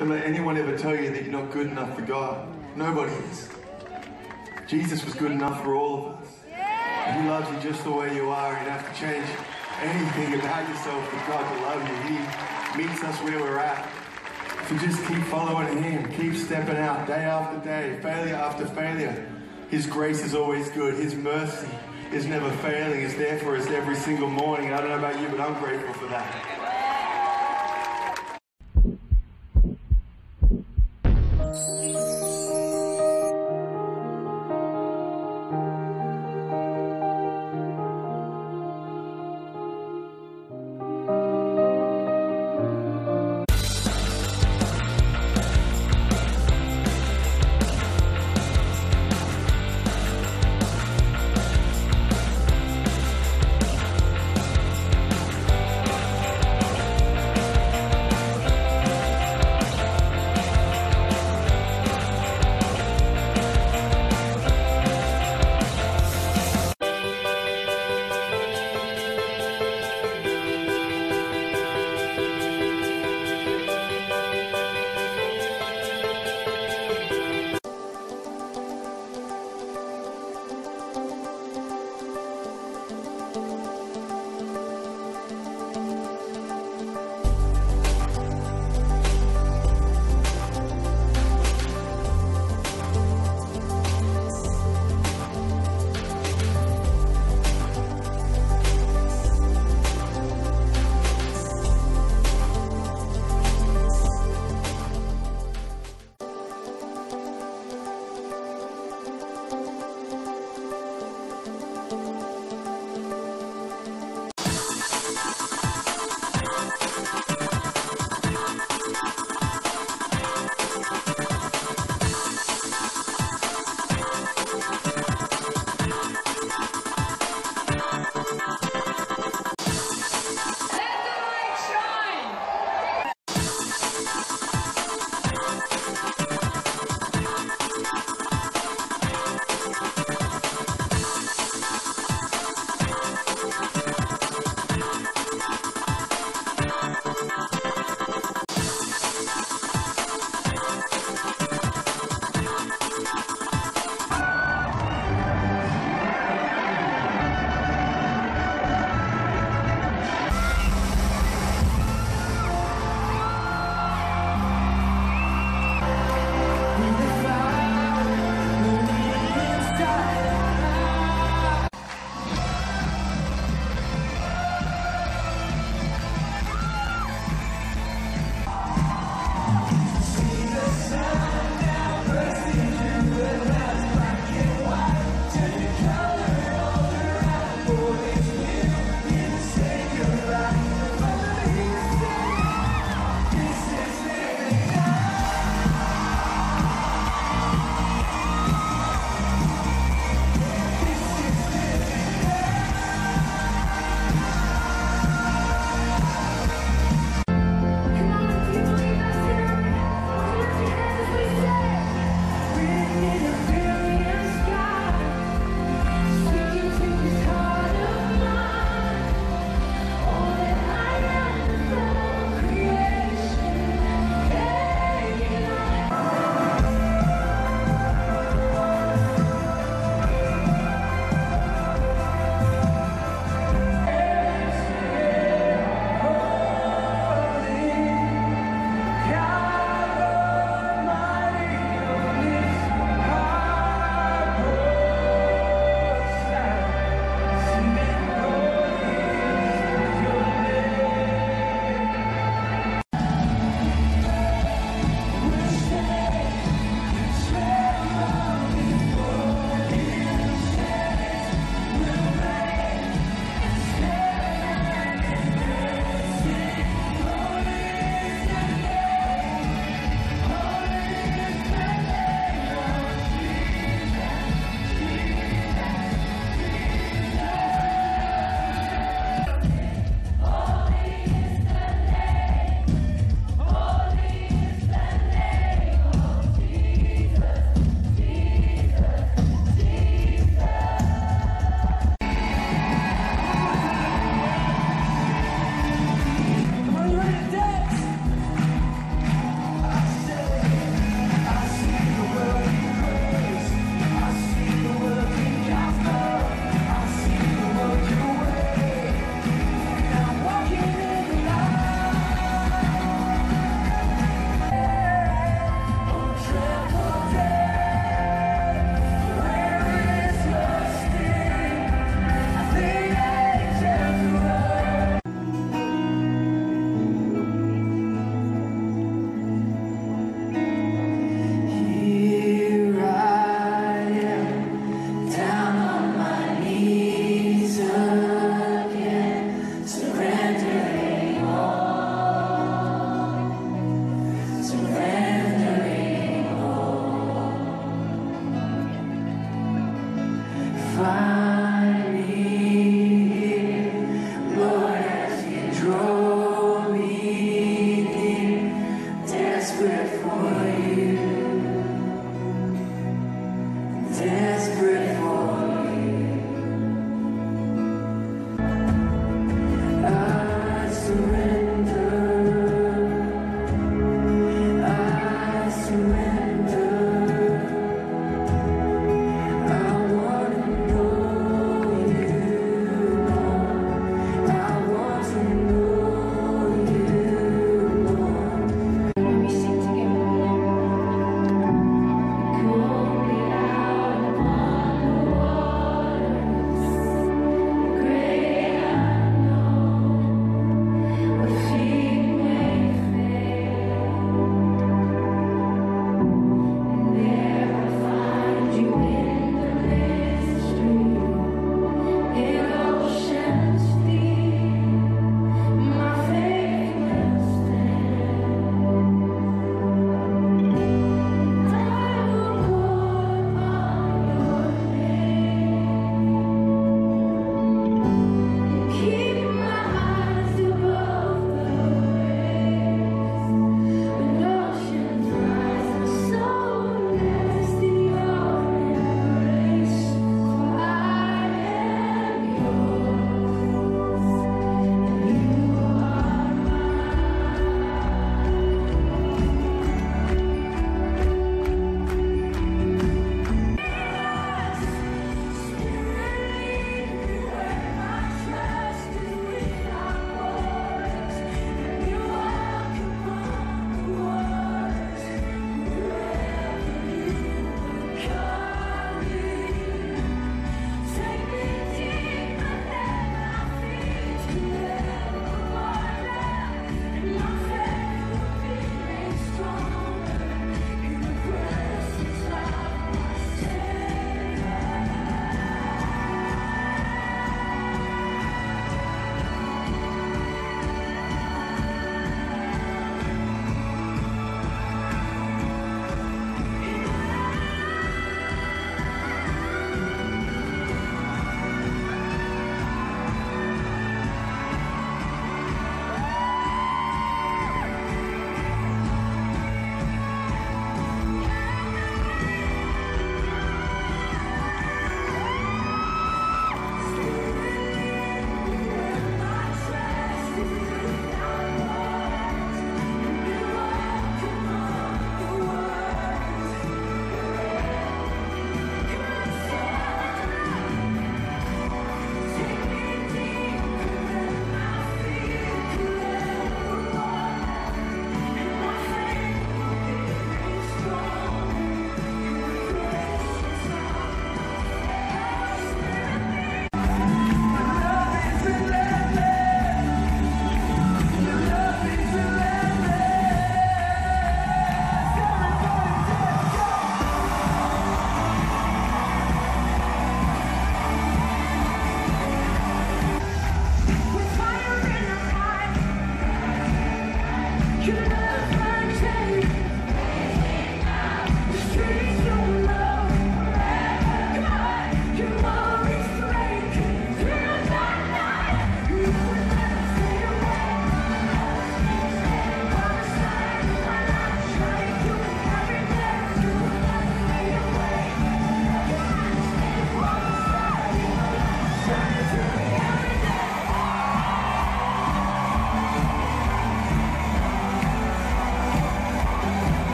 Don't let anyone ever tell you that you're not good enough for God. Nobody is. Jesus was good enough for all of us. He loves you just the way you are. You don't have to change anything about yourself for God to love you. He meets us where we're at. So just keep following Him. Keep stepping out day after day, failure after failure. His grace is always good. His mercy is never failing. It's there for us every single morning. I don't know about you, but I'm grateful for that.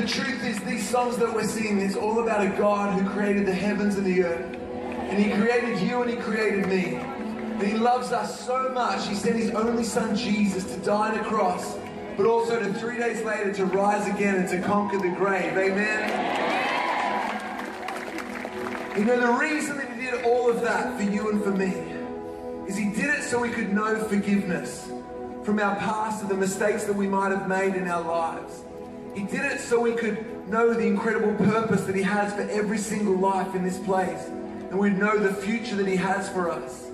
The truth is, these songs that we're singing, it's all about a God who created the heavens and the earth. And He created you and He created me. And He loves us so much, He sent His only Son Jesus to die on a cross, but also to three days later to rise again and to conquer the grave. Amen. You know, the reason that He did all of that for you and for me is He did it so we could know forgiveness from our past and the mistakes that we might have made in our lives. He did it so we could know the incredible purpose that He has for every single life in this place. And we'd know the future that He has for us.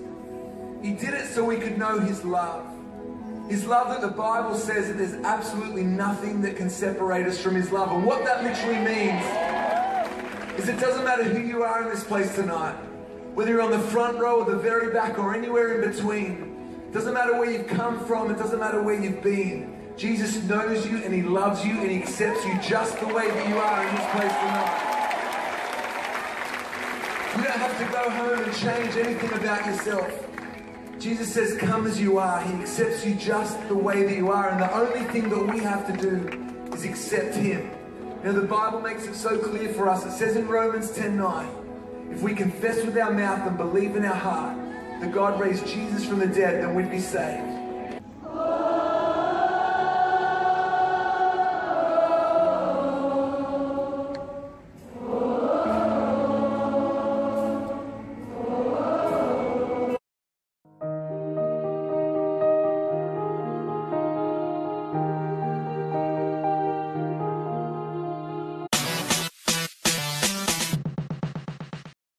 He did it so we could know His love. His love that the Bible says that there's absolutely nothing that can separate us from His love. And what that literally means is it doesn't matter who you are in this place tonight, whether you're on the front row or the very back or anywhere in between. It doesn't matter where you've come from, it doesn't matter where you've been. Jesus knows you and He loves you and He accepts you just the way that you are in this place tonight. You don't have to go home and change anything about yourself. Jesus says, Come as you are. He accepts you just the way that you are. And the only thing that we have to do is accept Him. Know, the Bible makes it so clear for us. It says in Romans 10 9, if we confess with our mouth and believe in our heart that God raised Jesus from the dead, then we'd be saved.